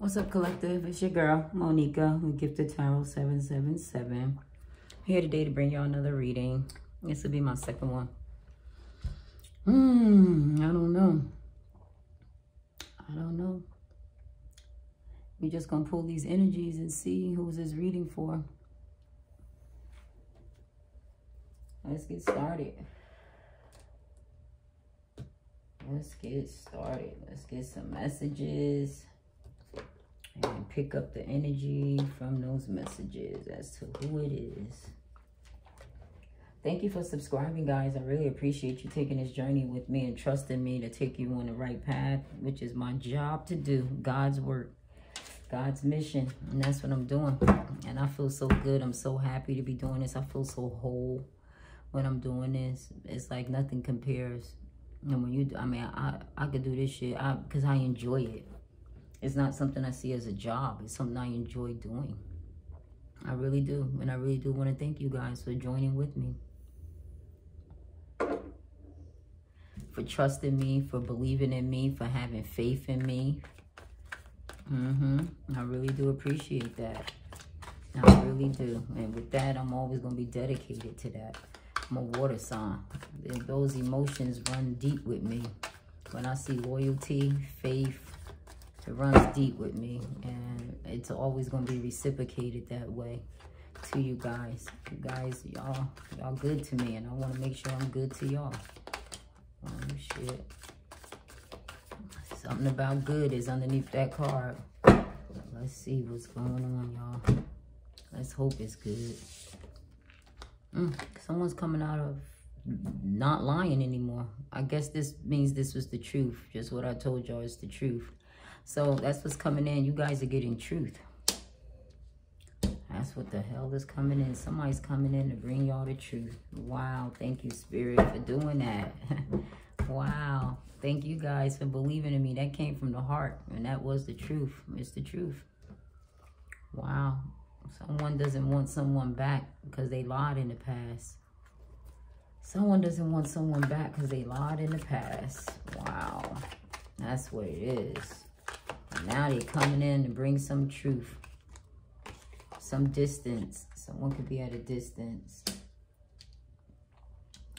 What's up, collective? It's your girl, Monica with Gifted Tarot 777. Here today to bring y'all another reading. This will be my second one. Hmm, I don't know. I don't know. we just going to pull these energies and see who's this reading for. Let's get started. Let's get started. Let's get some messages pick up the energy from those messages as to who it is. Thank you for subscribing, guys. I really appreciate you taking this journey with me and trusting me to take you on the right path, which is my job to do, God's work, God's mission, and that's what I'm doing. And I feel so good. I'm so happy to be doing this. I feel so whole when I'm doing this. It's like nothing compares. And when you, I mean, I, I could do this shit because I, I enjoy it. It's not something I see as a job. It's something I enjoy doing. I really do. And I really do want to thank you guys for joining with me. For trusting me, for believing in me, for having faith in me. Mm-hmm. I really do appreciate that. I really do. And with that, I'm always going to be dedicated to that. I'm a water sign. Those emotions run deep with me. When I see loyalty, faith, it runs deep with me and it's always going to be reciprocated that way to you guys. You guys y'all y'all good to me and i want to make sure i'm good to y'all. Oh shit. Something about good is underneath that card. Let's see what's going on y'all. Let's hope it's good. Mm, someone's coming out of not lying anymore. I guess this means this was the truth. Just what i told y'all is the truth so that's what's coming in. You guys are getting truth. That's what the hell is coming in. Somebody's coming in to bring y'all the truth. Wow. Thank you, Spirit, for doing that. wow. Thank you guys for believing in me. That came from the heart. And that was the truth. It's the truth. Wow. Someone doesn't want someone back because they lied in the past. Someone doesn't want someone back because they lied in the past. Wow. That's what it is. Now they're coming in to bring some truth. Some distance. Someone could be at a distance.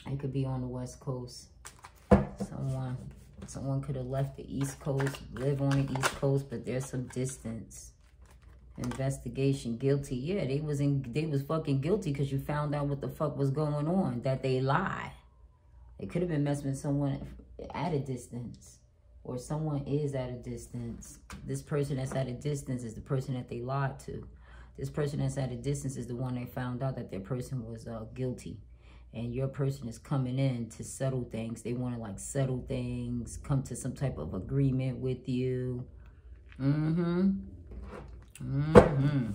It could be on the West Coast. Someone someone could have left the East Coast, live on the East Coast, but there's some distance. Investigation, guilty. Yeah, they was in they was fucking guilty because you found out what the fuck was going on. That they lie. It could have been messing with someone at a distance or someone is at a distance, this person that's at a distance is the person that they lied to. This person that's at a distance is the one they found out that their person was uh, guilty. And your person is coming in to settle things. They want to like settle things, come to some type of agreement with you. Mm-hmm. Mm-hmm.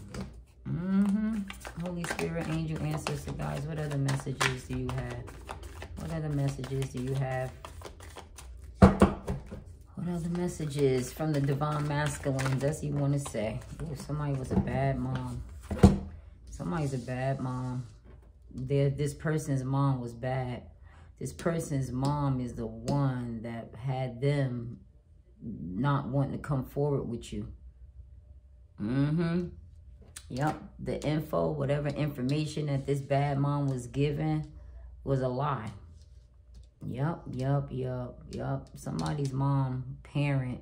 Mm-hmm. Holy Spirit, angel, ancestor, guys, what other messages do you have? What other messages do you have other messages from the divine masculine does he want to say? Ooh, somebody was a bad mom. Somebody's a bad mom. There, this person's mom was bad. This person's mom is the one that had them not wanting to come forward with you. Mm-hmm. Yep. The info, whatever information that this bad mom was given was a lie. Yup, yup, yup, yup. Somebody's mom, parent,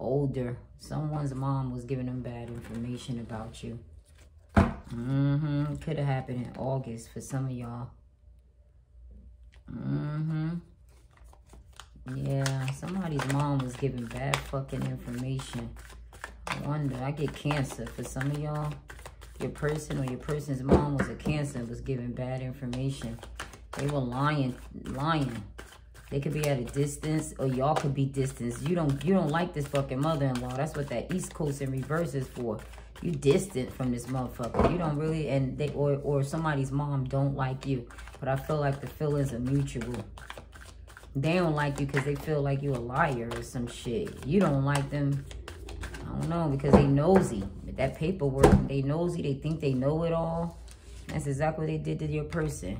older, someone's mom was giving them bad information about you. Mm-hmm. Could have happened in August for some of y'all. Mm-hmm. Yeah, somebody's mom was giving bad fucking information. I wonder, I get cancer for some of y'all. Your person or your person's mom was a cancer was giving bad information. They were lying, lying. They could be at a distance, or y'all could be distance. You don't, you don't like this fucking mother-in-law. That's what that East Coast in reverse is for. You distant from this motherfucker. You don't really, and they, or, or somebody's mom don't like you. But I feel like the feelings are mutual. They don't like you because they feel like you a liar or some shit. You don't like them, I don't know, because they nosy. That paperwork, they nosy. They think they know it all. That's exactly what they did to your person.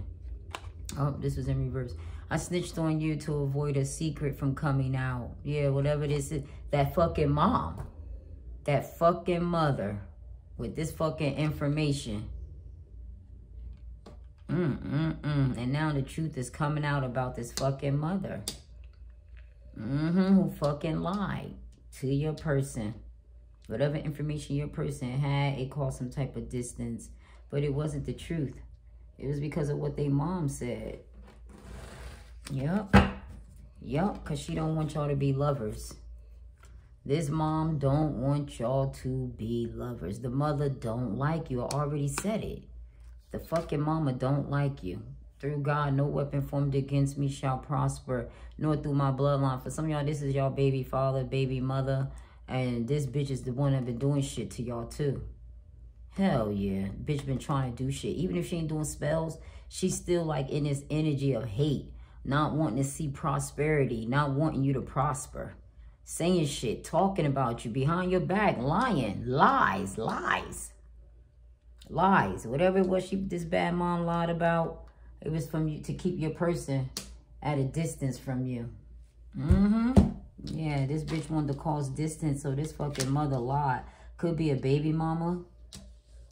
Oh, this was in reverse. I snitched on you to avoid a secret from coming out. Yeah, whatever this is. That fucking mom. that fucking mother with this fucking information. Mm, mm, mm. And now the truth is coming out about this fucking mother. Mm-hmm, who fucking lied to your person. Whatever information your person had, it caused some type of distance. But it wasn't the truth. It was because of what their mom said. Yep. Yep, because she don't want y'all to be lovers. This mom don't want y'all to be lovers. The mother don't like you. I already said it. The fucking mama don't like you. Through God, no weapon formed against me shall prosper, nor through my bloodline. For some y'all, this is y'all baby father, baby mother, and this bitch is the one that been doing shit to y'all too. Hell yeah. Bitch been trying to do shit. Even if she ain't doing spells, she's still like in this energy of hate. Not wanting to see prosperity. Not wanting you to prosper. Saying shit. Talking about you behind your back. Lying. Lies. Lies. Lies. Whatever it was she this bad mom lied about. It was from you to keep your person at a distance from you. Mm-hmm. Yeah, this bitch wanted to cause distance, so this fucking mother lied. Could be a baby mama.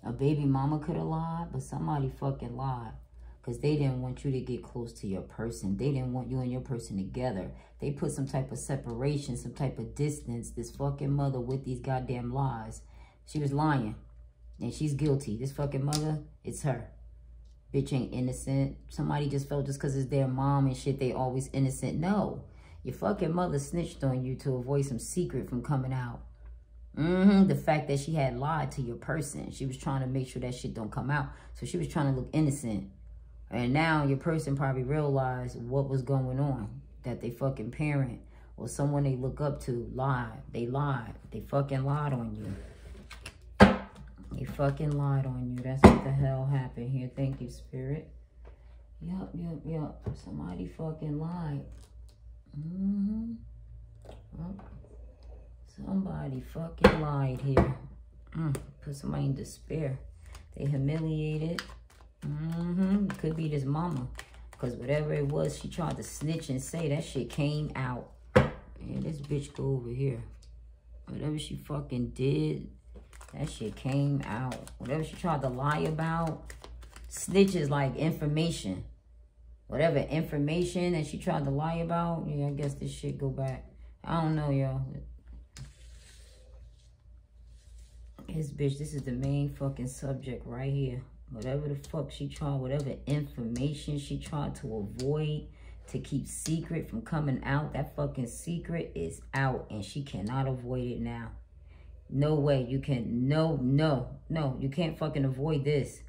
A baby mama could have lied, but somebody fucking lied. Because they didn't want you to get close to your person. They didn't want you and your person together. They put some type of separation, some type of distance. This fucking mother with these goddamn lies. She was lying. And she's guilty. This fucking mother, it's her bitch ain't innocent. Somebody just felt just because it's their mom and shit, they always innocent. No. Your fucking mother snitched on you to avoid some secret from coming out. Mm -hmm. The fact that she had lied to your person. She was trying to make sure that shit don't come out. So she was trying to look innocent. And now your person probably realized what was going on. That they fucking parent or someone they look up to lied. They lied. They fucking lied on you. They fucking lied on you. That's what the hell happened here. Thank you, Spirit. Yup, yup, yup. Somebody fucking lied. Mm-hmm. Somebody fucking lied here. Mm, put somebody in despair. They humiliated. Mm-hmm. Could be this mama. Because whatever it was, she tried to snitch and say that shit came out. And this bitch go over here. Whatever she fucking did, that shit came out. Whatever she tried to lie about, snitches like information. Whatever information that she tried to lie about, yeah, I guess this shit go back. I don't know, y'all. This bitch, this is the main fucking subject right here. Whatever the fuck she tried, whatever information she tried to avoid, to keep secret from coming out, that fucking secret is out and she cannot avoid it now. No way. You can, no, no, no. You can't fucking avoid this.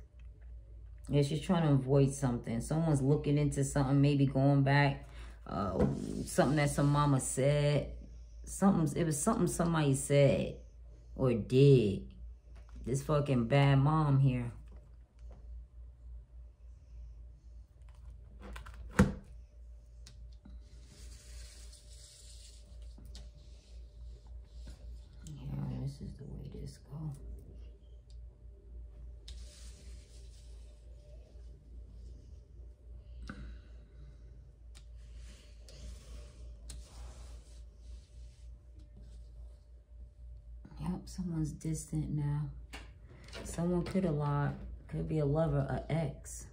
Yeah, she's trying to avoid something. Someone's looking into something, maybe going back. Uh, something that some mama said. Something, it was something somebody said or did. This fucking bad mom here. Someone's distant now. Someone could have lied. Could be a lover, an ex.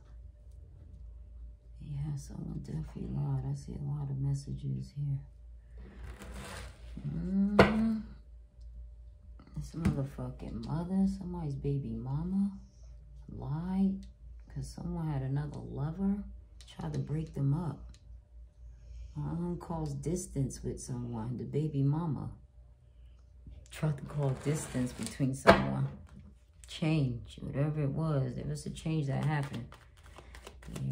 Yeah, someone definitely lied. I see a lot of messages here. Mm. This motherfucking mother, somebody's baby mama, lied because someone had another lover, tried to break them up. Um, cause distance with someone, the baby mama tried to call distance between someone. Change, whatever it was. There was a change that happened.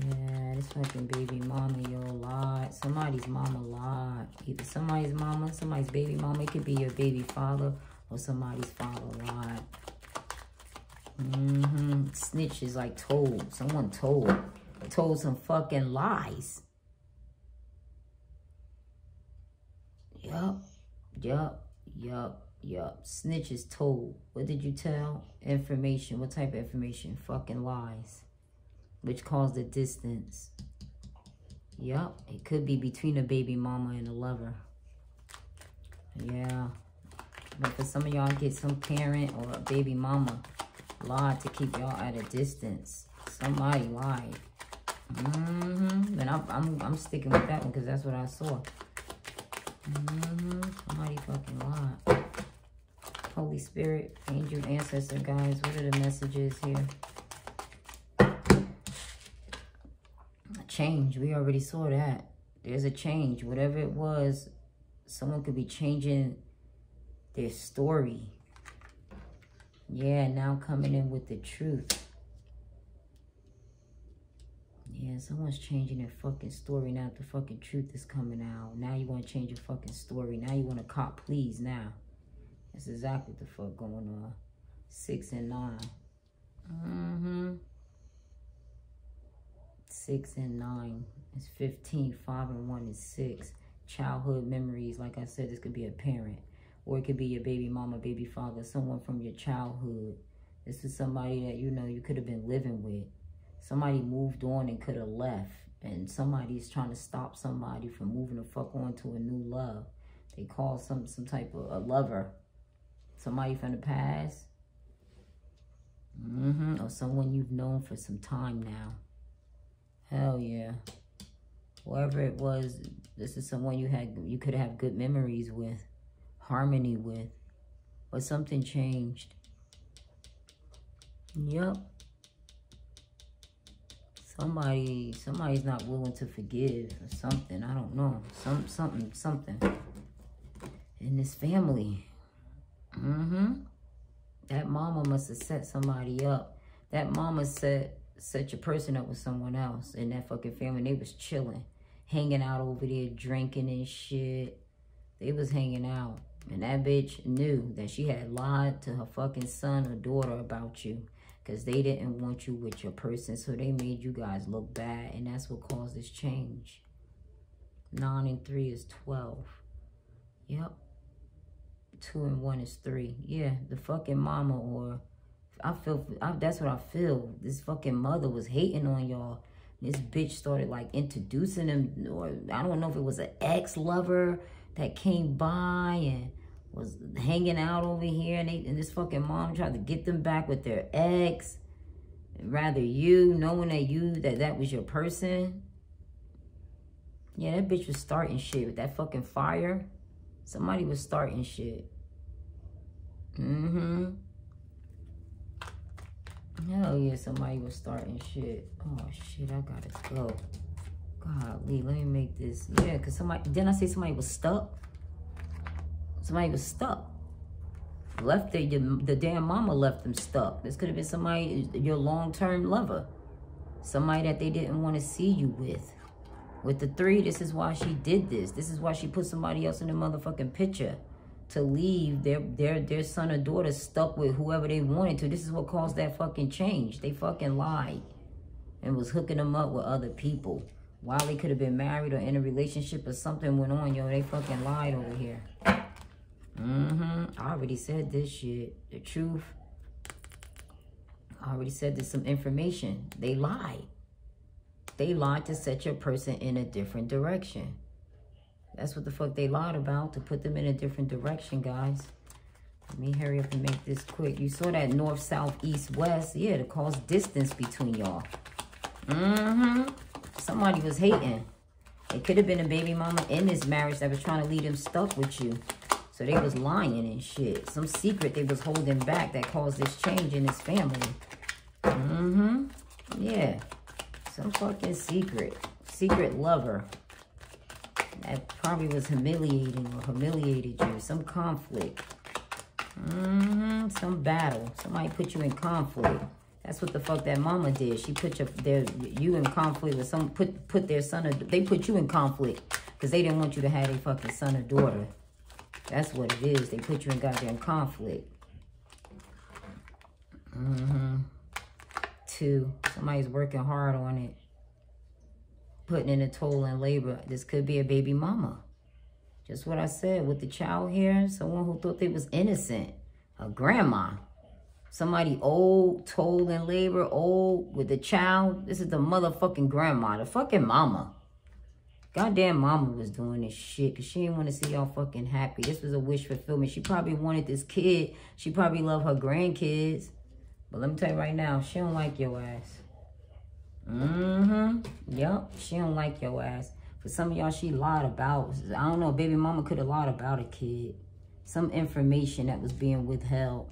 Yeah, this fucking baby mama, yo, lied. Somebody's mama lied. Either somebody's mama, somebody's baby mama. It could be your baby father or somebody's father lied. Mm-hmm. Snitch is like told. Someone told. Told some fucking lies. Yup. Yup. Yup. Yup. Snitches told. What did you tell? Information. What type of information? Fucking lies. Which caused the distance. Yup. It could be between a baby mama and a lover. Yeah. But for some of y'all, get some parent or a baby mama lied to keep y'all at a distance. Somebody lied. Mm-hmm. And I'm, I'm, I'm sticking with that one because that's what I saw. Mm-hmm. Somebody fucking lied. Holy Spirit, angel, ancestor, guys, what are the messages here? change. We already saw that. There's a change. Whatever it was, someone could be changing their story. Yeah, now coming in with the truth. Yeah, someone's changing their fucking story now the fucking truth is coming out. Now you want to change your fucking story. Now you want to cop please now. That's exactly what the fuck going on. Six and nine. Mm-hmm. Six and nine is 15. Five and one is six. Childhood memories. Like I said, this could be a parent. Or it could be your baby mama, baby father, someone from your childhood. This is somebody that, you know, you could have been living with. Somebody moved on and could have left. And somebody's trying to stop somebody from moving the fuck on to a new love. They call some some type of a lover. Somebody from the past. Mm-hmm. Or someone you've known for some time now. Hell yeah. Whoever it was, this is someone you had you could have good memories with, harmony with. But something changed. Yep. Somebody somebody's not willing to forgive or something. I don't know. Some something something in this family. Mm-hmm. That mama must have set somebody up. That mama set set your person up with someone else in that fucking family. They was chilling, hanging out over there, drinking and shit. They was hanging out. And that bitch knew that she had lied to her fucking son or daughter about you. Because they didn't want you with your person. So they made you guys look bad. And that's what caused this change. 9 and 3 is 12. Yep. 2 and 1 is 3. Yeah, the fucking mama or I feel I, that's what I feel. This fucking mother was hating on y'all. This bitch started like introducing him, or I don't know if it was an ex lover that came by and was hanging out over here, and, they, and this fucking mom tried to get them back with their ex. Rather you knowing that you that that was your person. Yeah, that bitch was starting shit with that fucking fire. Somebody was starting shit. Mm-hmm. Hell yeah, somebody was starting shit. Oh shit, I gotta go. Golly, let me make this. Yeah, because somebody, didn't I say somebody was stuck? Somebody was stuck. Left there, the damn mama left them stuck. This could have been somebody, your long-term lover. Somebody that they didn't want to see you with. With the three, this is why she did this. This is why she put somebody else in the motherfucking picture to leave their their their son or daughter stuck with whoever they wanted to. This is what caused that fucking change. They fucking lied and was hooking them up with other people. While they could have been married or in a relationship or something went on, yo, they fucking lied over here. Mm-hmm. I already said this shit. The truth. I already said this some information. They lied. They lied to set your person in a different direction. That's what the fuck they lied about, to put them in a different direction, guys. Let me hurry up and make this quick. You saw that north, south, east, west. Yeah, to cause distance between y'all. Mm-hmm. Somebody was hating. It could have been a baby mama in this marriage that was trying to lead them stuck with you. So they was lying and shit. Some secret they was holding back that caused this change in this family. Mm-hmm. Yeah. Some fucking secret. Secret lover that probably was humiliating or humiliated you. Some conflict. Mm-hmm. Some battle. Somebody put you in conflict. That's what the fuck that mama did. She put your, their, you in conflict with some, put, put their son, or, they put you in conflict because they didn't want you to have a fucking son or daughter. That's what it is. They put you in goddamn conflict. Mm-hmm. Two, somebody's working hard on it putting in a toll and labor. This could be a baby mama. Just what I said with the child here. Someone who thought they was innocent. A grandma. Somebody old, told in labor, old with the child. This is the motherfucking grandma, the fucking mama. Goddamn mama was doing this shit because she didn't want to see y'all fucking happy. This was a wish fulfillment. She probably wanted this kid. She probably loved her grandkids. But let me tell you right now, she don't like your ass. Mm-hmm. Yep, she don't like your ass. For some of y'all, she lied about. I don't know, baby mama could have lied about a kid. Some information that was being withheld.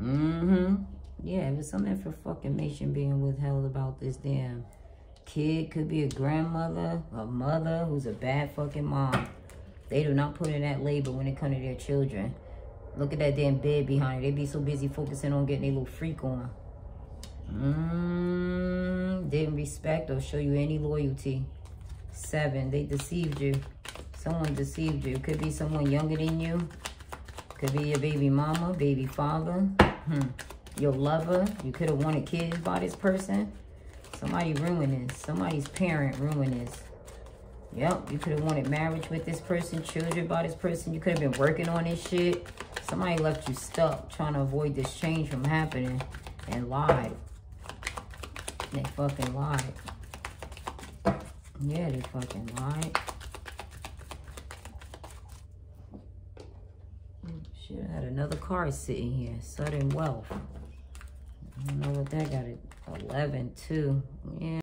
Mm-hmm. Yeah, it was some information being withheld about this damn kid. Could be a grandmother, a mother who's a bad fucking mom. They do not put in that labor when it comes to their children. Look at that damn bed behind it. They be so busy focusing on getting a little freak on. Mm, didn't respect or show you any loyalty. Seven, they deceived you. Someone deceived you. Could be someone younger than you. Could be your baby mama, baby father. Hmm. Your lover. You could have wanted kids by this person. Somebody ruined this. Somebody's parent ruined this. Yep, you could have wanted marriage with this person, children by this person. You could have been working on this shit. Somebody left you stuck trying to avoid this change from happening and lied. They fucking lied. Yeah, they fucking lied. Should have had another card sitting here. Sudden wealth. I don't know what that got. It 11, 2. Yeah.